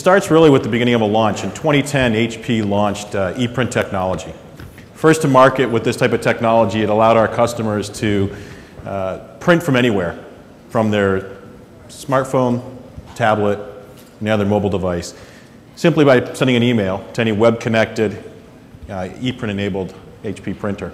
starts really with the beginning of a launch. In 2010, HP launched uh, ePrint technology. First to market with this type of technology, it allowed our customers to uh, print from anywhere, from their smartphone, tablet, any other mobile device, simply by sending an email to any web-connected, uh, ePrint-enabled HP printer.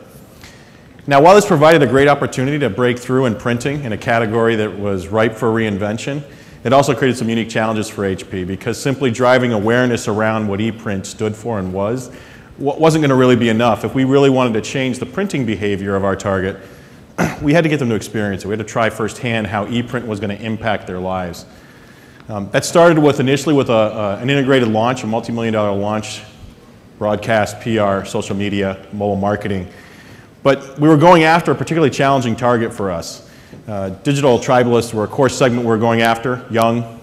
Now, while this provided a great opportunity to break through in printing in a category that was ripe for reinvention, it also created some unique challenges for HP because simply driving awareness around what ePrint stood for and was wasn't going to really be enough. If we really wanted to change the printing behavior of our target, we had to get them to experience it. We had to try firsthand how ePrint was going to impact their lives. Um, that started with initially with a, uh, an integrated launch, a multi-million dollar launch, broadcast, PR, social media, mobile marketing. But we were going after a particularly challenging target for us. Uh, digital tribalists were a core segment we were going after, young,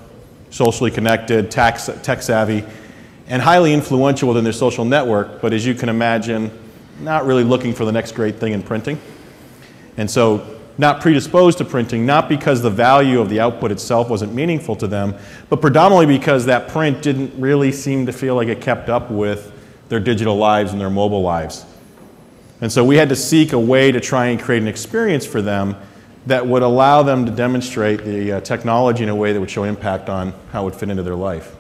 socially connected, tech, tech savvy, and highly influential within their social network, but as you can imagine, not really looking for the next great thing in printing. And so not predisposed to printing, not because the value of the output itself wasn't meaningful to them, but predominantly because that print didn't really seem to feel like it kept up with their digital lives and their mobile lives. And so we had to seek a way to try and create an experience for them that would allow them to demonstrate the uh, technology in a way that would show impact on how it would fit into their life.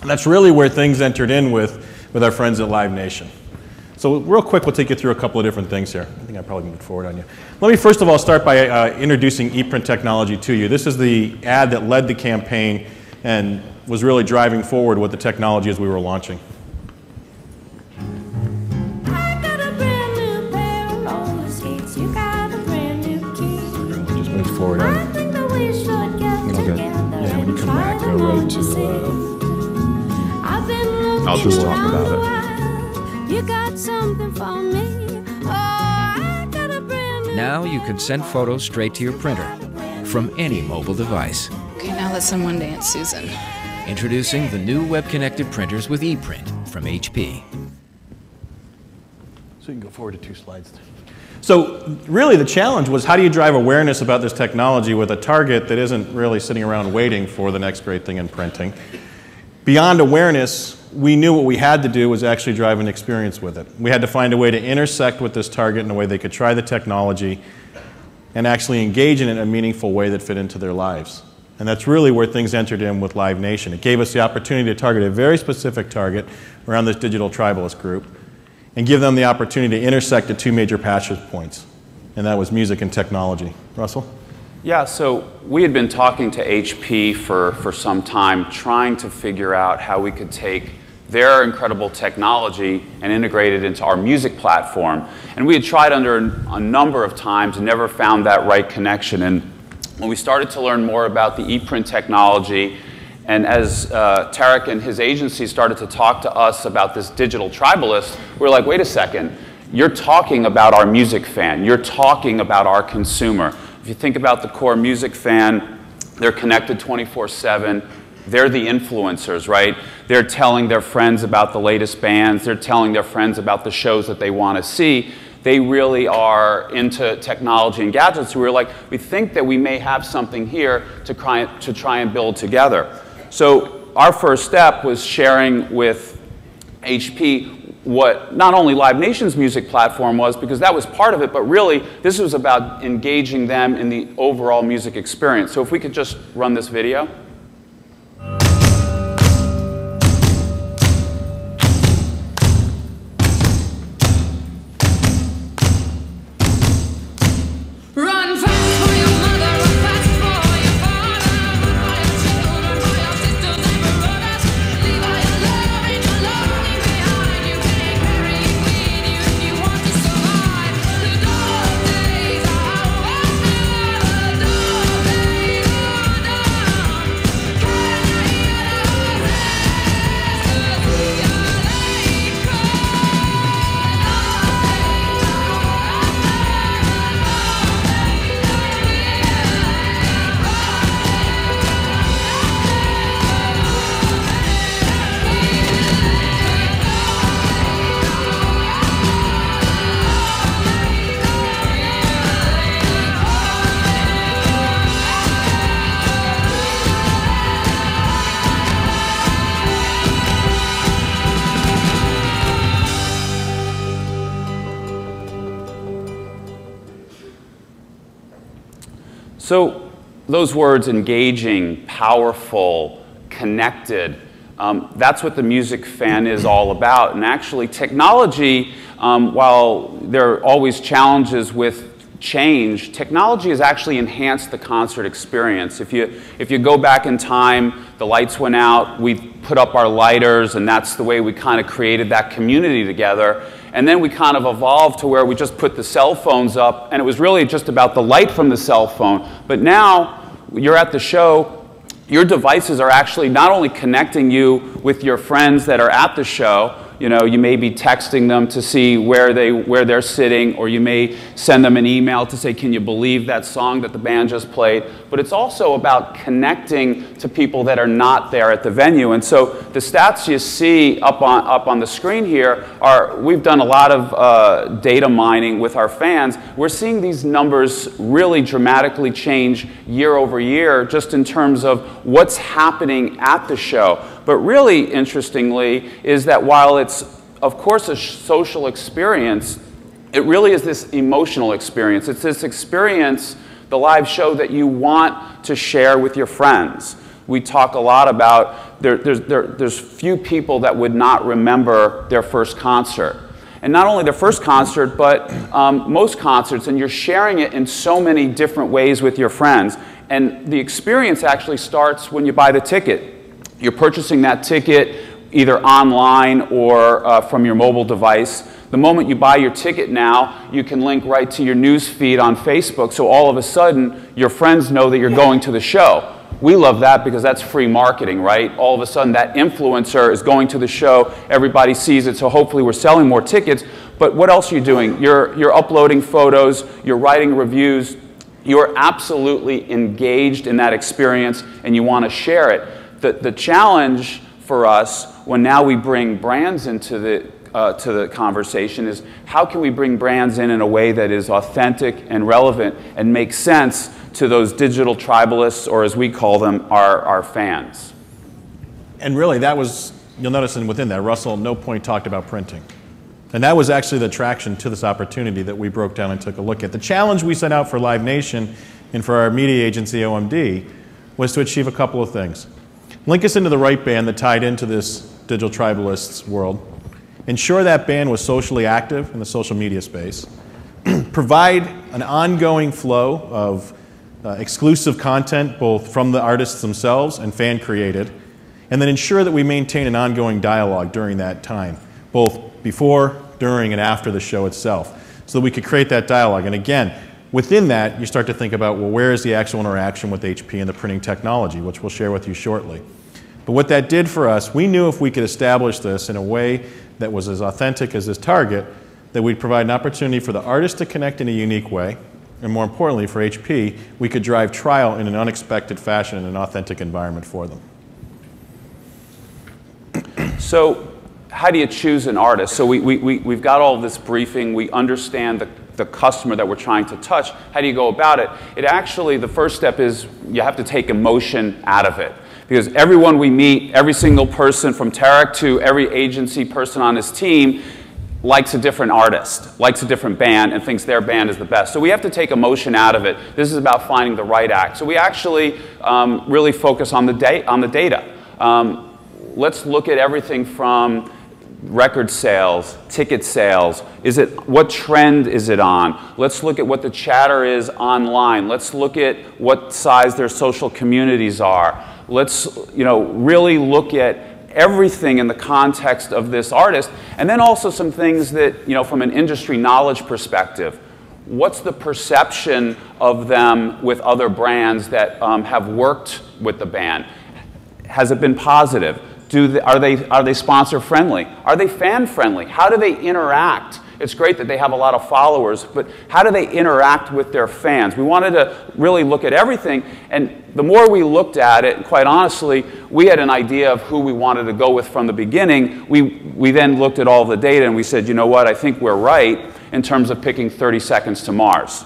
And that's really where things entered in with, with our friends at Live Nation. So real quick, we'll take you through a couple of different things here. I think I probably moved forward on you. Let me first of all start by uh, introducing ePrint technology to you. This is the ad that led the campaign and was really driving forward what the technology is we were launching. I'll just talk about it. Oh, now you can send photos straight to your printer from any mobile device. Okay, now let's send one dance, Susan. Introducing the new web-connected printers with ePrint from HP. So you can go forward to two slides. So really the challenge was how do you drive awareness about this technology with a target that isn't really sitting around waiting for the next great thing in printing. Beyond awareness, we knew what we had to do was actually drive an experience with it. We had to find a way to intersect with this target in a way they could try the technology and actually engage in it in a meaningful way that fit into their lives. And that's really where things entered in with Live Nation. It gave us the opportunity to target a very specific target around this digital tribalist group and give them the opportunity to intersect at two major passion points, and that was music and technology. Russell? Yeah, so we had been talking to HP for, for some time, trying to figure out how we could take their incredible technology and integrate it into our music platform. And we had tried under a number of times and never found that right connection. And when we started to learn more about the ePrint technology and as uh, Tariq and his agency started to talk to us about this digital tribalist, we are like, wait a second, you're talking about our music fan. You're talking about our consumer. If you think about the core music fan, they're connected 24 7. They're the influencers, right? They're telling their friends about the latest bands. They're telling their friends about the shows that they want to see. They really are into technology and gadgets. So we are like, we think that we may have something here to try, to try and build together. So our first step was sharing with HP what not only Live Nation's music platform was, because that was part of it, but really this was about engaging them in the overall music experience. So if we could just run this video. So those words engaging, powerful, connected, um, that's what the music fan is all about. And actually, technology, um, while there are always challenges with change, technology has actually enhanced the concert experience. If you, if you go back in time, the lights went out, we put up our lighters, and that's the way we kind of created that community together. And then we kind of evolved to where we just put the cell phones up, and it was really just about the light from the cell phone. But now you're at the show, your devices are actually not only connecting you with your friends that are at the show, you know, you may be texting them to see where, they, where they're sitting, or you may send them an email to say, Can you believe that song that the band just played? But it's also about connecting to people that are not there at the venue. And so the stats you see up on, up on the screen here are we've done a lot of uh, data mining with our fans. We're seeing these numbers really dramatically change year over year, just in terms of what's happening at the show. But really interestingly is that while it's, of course, a social experience, it really is this emotional experience. It's this experience, the live show, that you want to share with your friends. We talk a lot about there, there's, there, there's few people that would not remember their first concert. And not only their first concert, but um, most concerts, and you're sharing it in so many different ways with your friends. And the experience actually starts when you buy the ticket. You're purchasing that ticket either online or uh, from your mobile device. The moment you buy your ticket now, you can link right to your news feed on Facebook, so all of a sudden your friends know that you're going to the show. We love that because that's free marketing, right? All of a sudden that influencer is going to the show, everybody sees it, so hopefully we're selling more tickets. But what else are you doing? You're, you're uploading photos, you're writing reviews, you're absolutely engaged in that experience and you want to share it the, the challenge for us when now we bring brands into the, uh, to the conversation is how can we bring brands in in a way that is authentic and relevant and makes sense to those digital tribalists, or as we call them, our, our fans. And really, that was, you'll notice in within that, Russell no point talked about printing. And that was actually the attraction to this opportunity that we broke down and took a look at. The challenge we set out for Live Nation and for our media agency, OMD, was to achieve a couple of things link us into the right band that tied into this digital tribalists world, ensure that band was socially active in the social media space, provide an ongoing flow of uh, exclusive content both from the artists themselves and fan created, and then ensure that we maintain an ongoing dialogue during that time, both before, during, and after the show itself, so that we could create that dialogue. And again, within that, you start to think about, well, where is the actual interaction with HP and the printing technology, which we'll share with you shortly. But what that did for us, we knew if we could establish this in a way that was as authentic as this target, that we'd provide an opportunity for the artist to connect in a unique way, and more importantly for HP, we could drive trial in an unexpected fashion in an authentic environment for them. So how do you choose an artist? So we, we, we, we've got all this briefing, we understand the, the customer that we're trying to touch. How do you go about it? It actually, the first step is you have to take emotion out of it. Because everyone we meet, every single person from Tariq to every agency person on his team, likes a different artist, likes a different band, and thinks their band is the best. So we have to take emotion out of it. This is about finding the right act. So we actually um, really focus on the, da- on the data. Um, let's look at everything from record sales, ticket sales. Is it what trend is it on? Let's look at what the chatter is online. Let's look at what size their social communities are. Let's you know really look at everything in the context of this artist and then also some things that you know from an industry knowledge perspective what's the perception of them with other brands that um, have worked with the band has it been positive do they, are, they, are they sponsor friendly? Are they fan friendly? How do they interact? It's great that they have a lot of followers, but how do they interact with their fans? We wanted to really look at everything, and the more we looked at it, quite honestly, we had an idea of who we wanted to go with from the beginning. We, we then looked at all the data and we said, you know what, I think we're right in terms of picking 30 Seconds to Mars.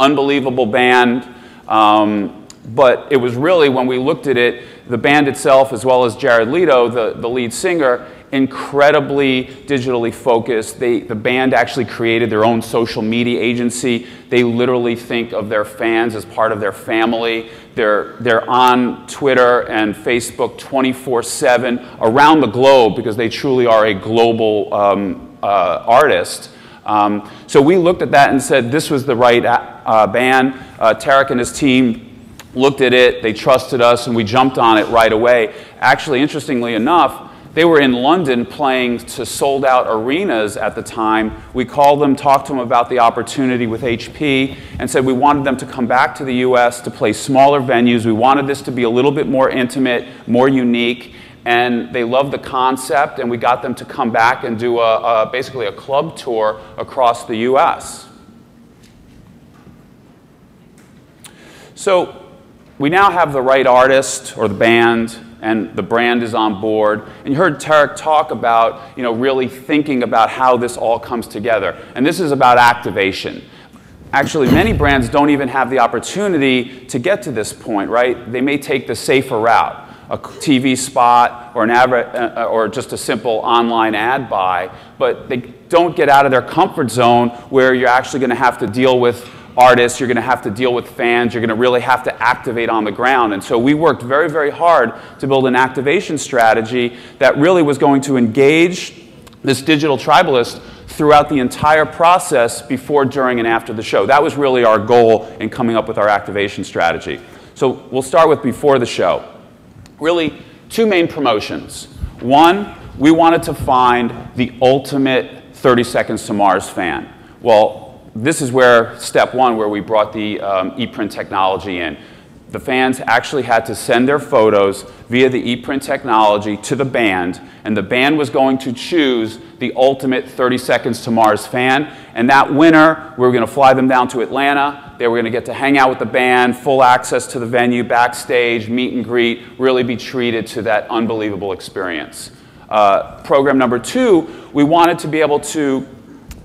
Unbelievable band, um, but it was really when we looked at it, the band itself, as well as Jared Leto, the, the lead singer, incredibly digitally focused. They, the band actually created their own social media agency. They literally think of their fans as part of their family. They're, they're on Twitter and Facebook 24 7 around the globe because they truly are a global um, uh, artist. Um, so we looked at that and said this was the right uh, band. Uh, Tariq and his team looked at it, they trusted us, and we jumped on it right away. Actually, interestingly enough, they were in London playing to sold out arenas at the time. We called them, talked to them about the opportunity with HP, and said we wanted them to come back to the US to play smaller venues. We wanted this to be a little bit more intimate, more unique. And they loved the concept, and we got them to come back and do a, a basically a club tour across the US. So we now have the right artist or the band and the brand is on board. And you heard Tariq talk about, you know, really thinking about how this all comes together. And this is about activation. Actually, many brands don't even have the opportunity to get to this point, right? They may take the safer route, a TV spot or an advert, uh, or just a simple online ad buy, but they don't get out of their comfort zone where you're actually going to have to deal with artists, you're going to have to deal with fans, you're going to really have to activate on the ground. And so we worked very, very hard to build an activation strategy that really was going to engage this digital tribalist throughout the entire process before, during, and after the show. That was really our goal in coming up with our activation strategy. So we'll start with before the show. Really, two main promotions. One, we wanted to find the ultimate 30 Seconds to Mars fan. Well, this is where step one, where we brought the um, ePrint technology in. The fans actually had to send their photos via the ePrint technology to the band, and the band was going to choose the ultimate 30 Seconds to Mars fan. And that winner, we were going to fly them down to Atlanta. They were going to get to hang out with the band, full access to the venue, backstage, meet and greet, really be treated to that unbelievable experience. Uh, program number two, we wanted to be able to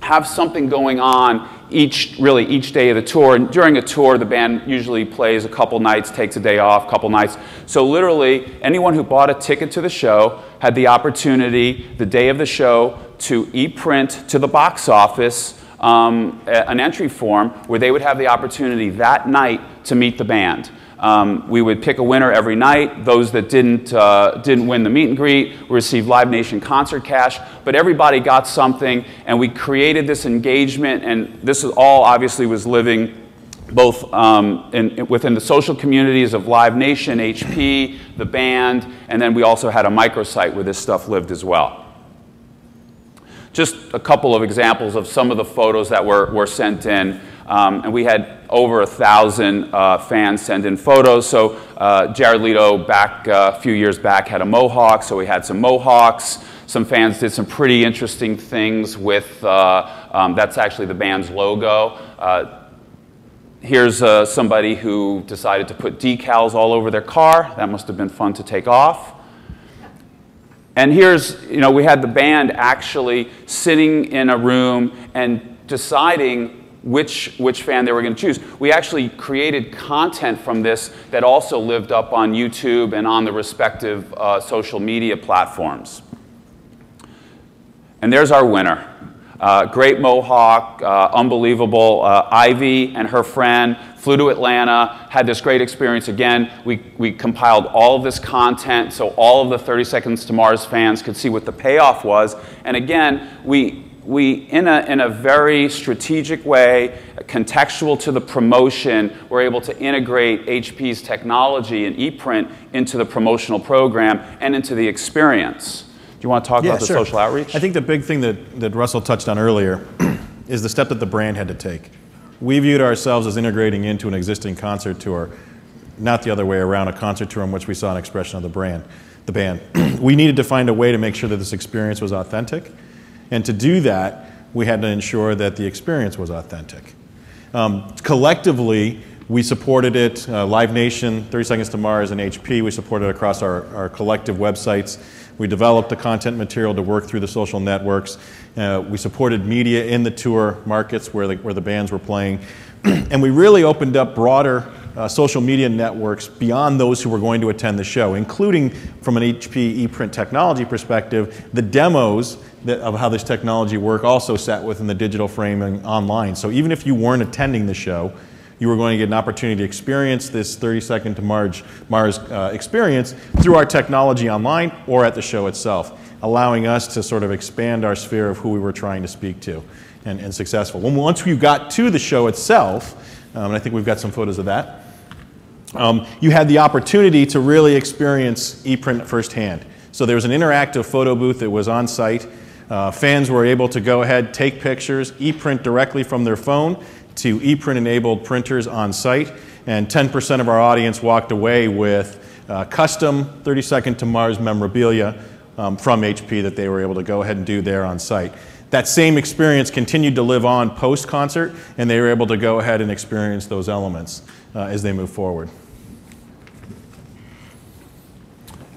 have something going on each really each day of the tour. And during a tour, the band usually plays a couple nights, takes a day off, couple nights. So literally, anyone who bought a ticket to the show had the opportunity the day of the show to e-print to the box office um, an entry form where they would have the opportunity that night to meet the band. Um, we would pick a winner every night. Those that didn't, uh, didn't win the meet and greet received Live Nation concert cash, but everybody got something, and we created this engagement, and this all obviously was living both um, in, within the social communities of Live Nation, HP, the band, and then we also had a microsite where this stuff lived as well. Just a couple of examples of some of the photos that were, were sent in. Um, and we had over a thousand uh, fans send in photos. So uh, Jared Leto back uh, a few years back had a mohawk, so we had some mohawks. Some fans did some pretty interesting things with, uh, um, that's actually the band's logo. Uh, here's uh, somebody who decided to put decals all over their car. That must have been fun to take off. And here's, you know, we had the band actually sitting in a room and deciding which, which fan they were going to choose. We actually created content from this that also lived up on YouTube and on the respective uh, social media platforms. And there's our winner. Uh, great Mohawk, uh, unbelievable. Uh, Ivy and her friend flew to Atlanta, had this great experience. Again, we, we compiled all of this content so all of the 30 Seconds to Mars fans could see what the payoff was. And again, we, we, in a, in a very strategic way, contextual to the promotion, we're able to integrate HP's technology and ePrint into the promotional program and into the experience. Do you want to talk yeah, about the sure. social outreach? I think the big thing that, that Russell touched on earlier is the step that the brand had to take. We viewed ourselves as integrating into an existing concert tour, not the other way around, a concert tour in which we saw an expression of the brand, the band. we needed to find a way to make sure that this experience was authentic and to do that, we had to ensure that the experience was authentic. Um, collectively, we supported it, uh, Live Nation, 30 Seconds to Mars, and HP. We supported across our, our collective websites. We developed the content material to work through the social networks. Uh, we supported media in the tour markets where the, where the bands were playing. and we really opened up broader uh, social media networks beyond those who were going to attend the show, including from an HP ePrint technology perspective, the demos that, of how this technology work also sat within the digital framing online. So even if you weren't attending the show, you were going to get an opportunity to experience this 30 second to Mars, Mars uh, experience through our technology online or at the show itself, allowing us to sort of expand our sphere of who we were trying to speak to and, and successful. When, once we got to the show itself, um, and I think we've got some photos of that, um, you had the opportunity to really experience ePrint firsthand. So there was an interactive photo booth that was on site. Uh, fans were able to go ahead, take pictures, ePrint directly from their phone to ePrint enabled printers on site. And 10% of our audience walked away with uh, custom 30 second to Mars memorabilia um, from HP that they were able to go ahead and do there on site. That same experience continued to live on post concert, and they were able to go ahead and experience those elements uh, as they move forward.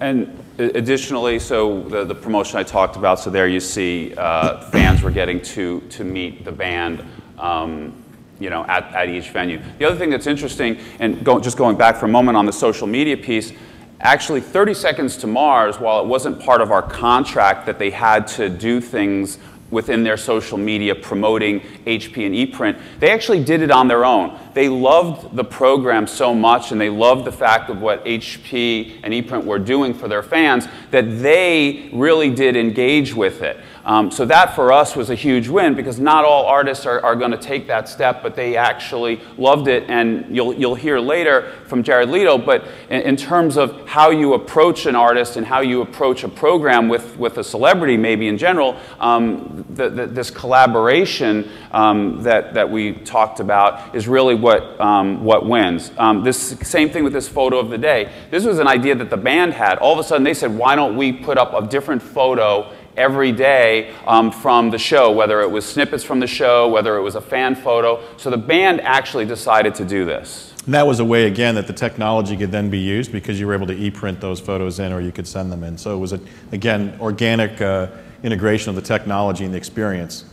And additionally, so the, the promotion I talked about, so there you see uh, fans were getting to, to meet the band. Um, you know, at, at each venue. The other thing that's interesting, and go, just going back for a moment on the social media piece, actually 30 Seconds to Mars, while it wasn't part of our contract that they had to do things within their social media promoting HP and ePrint, they actually did it on their own. They loved the program so much and they loved the fact of what HP and ePrint were doing for their fans that they really did engage with it. Um, so that for us was a huge win because not all artists are, are going to take that step, but they actually loved it. And you'll, you'll hear later from Jared Leto, but in, in terms of how you approach an artist and how you approach a program with, with a celebrity, maybe in general, um, the, the, this collaboration um, that, that we talked about is really what, um, what wins. Um, this same thing with this photo of the day. This was an idea that the band had. All of a sudden they said, why don't we put up a different photo every day um, from the show, whether it was snippets from the show, whether it was a fan photo. So the band actually decided to do this. And that was a way, again, that the technology could then be used because you were able to e-print those photos in or you could send them in. So it was, a, again, organic uh, integration of the technology and the experience.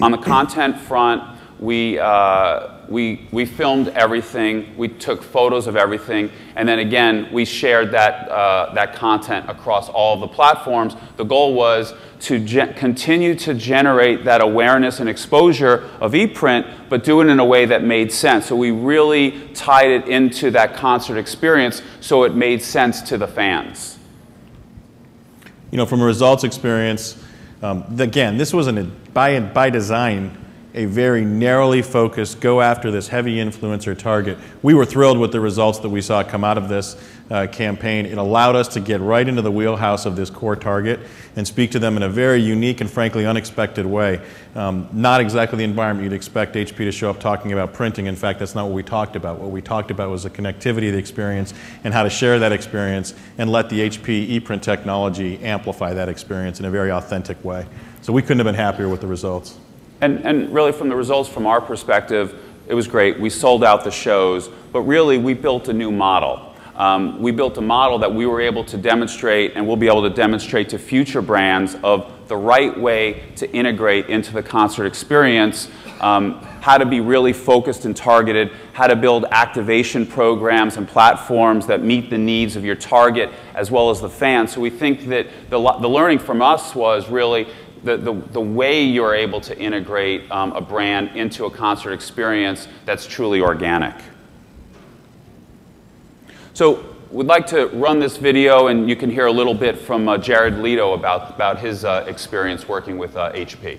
On the content front, we, uh, we, we filmed everything, we took photos of everything, and then again, we shared that, uh, that content across all the platforms. The goal was to continue to generate that awareness and exposure of ePrint, but do it in a way that made sense. So we really tied it into that concert experience so it made sense to the fans. You know, from a results experience, um, again, this wasn't by, by design a very narrowly focused, go after this heavy influencer target. We were thrilled with the results that we saw come out of this uh, campaign. It allowed us to get right into the wheelhouse of this core target and speak to them in a very unique and frankly unexpected way. Um, not exactly the environment you'd expect HP to show up talking about printing. In fact, that's not what we talked about. What we talked about was the connectivity of the experience and how to share that experience and let the HP ePrint technology amplify that experience in a very authentic way. So we couldn't have been happier with the results. And, and really, from the results from our perspective, it was great. We sold out the shows, but really, we built a new model. Um, we built a model that we were able to demonstrate and we'll be able to demonstrate to future brands of the right way to integrate into the concert experience, um, how to be really focused and targeted, how to build activation programs and platforms that meet the needs of your target as well as the fans. So we think that the, the learning from us was really the, the, the way you're able to integrate um, a brand into a concert experience that's truly organic. So we'd like to run this video and you can hear a little bit from uh, Jared Leto about, about his uh, experience working with uh, HP.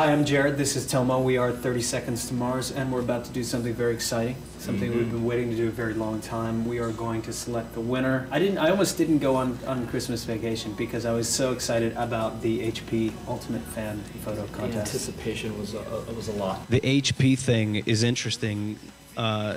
Hi, I'm Jared. This is Tomo. We are 30 Seconds to Mars, and we're about to do something very exciting. Something mm -hmm. we've been waiting to do a very long time. We are going to select the winner. I didn't. I almost didn't go on on Christmas vacation because I was so excited about the HP Ultimate Fan Photo Contest. The anticipation was a, was a lot. The HP thing is interesting. Uh,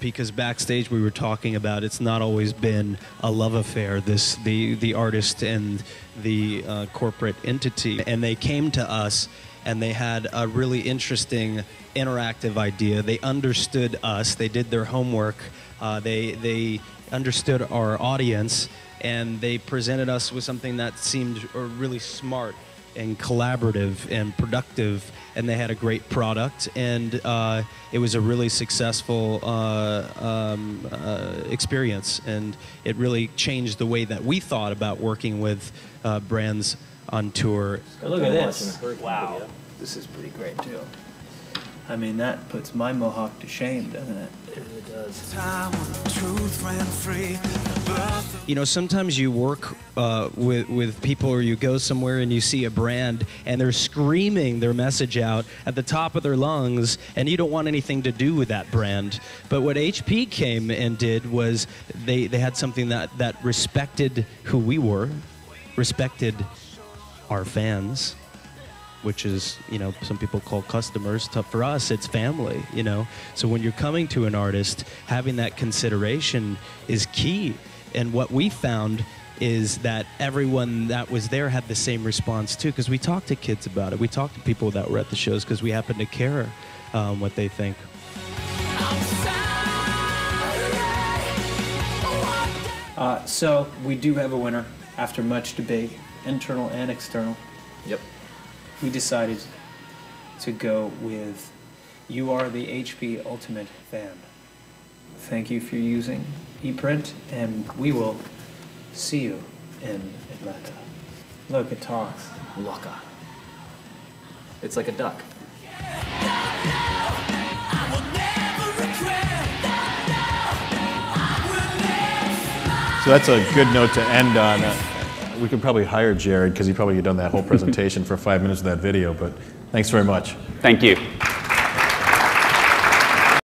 because backstage we were talking about it's not always been a love affair this the the artist and the uh, corporate entity and they came to us and they had a really interesting interactive idea. They understood us. They did their homework. Uh, they they understood our audience, and they presented us with something that seemed uh, really smart and collaborative and productive. And they had a great product, and uh, it was a really successful uh, um, uh, experience. And it really changed the way that we thought about working with uh, brands on tour. Look at this. Wow. This is pretty great too. I mean, that puts my mohawk to shame, doesn't it? It really does. You know, sometimes you work uh, with with people, or you go somewhere and you see a brand, and they're screaming their message out at the top of their lungs, and you don't want anything to do with that brand. But what HP came and did was they they had something that that respected who we were, respected our fans, which is you know some people call customers. For us it's family you know? So when you're coming to an artist having that consideration is key. And what we found is that everyone that was there had the same response too because we talked to kids about it. We talked to people that were at the shows because we happen to care um, what they think. Uh, so we do have a winner after much debate, internal and external. Yep. We decided to go with "You Are the HP Ultimate Fan." Thank you for using ePrint, and we will see you in Atlanta. Look, it talks. Waka. It's like a duck. So that's a good note to end on. Uh, We could probably hire Jared because he probably had done that whole presentation for five minutes of that video, but thanks very much. Thank you.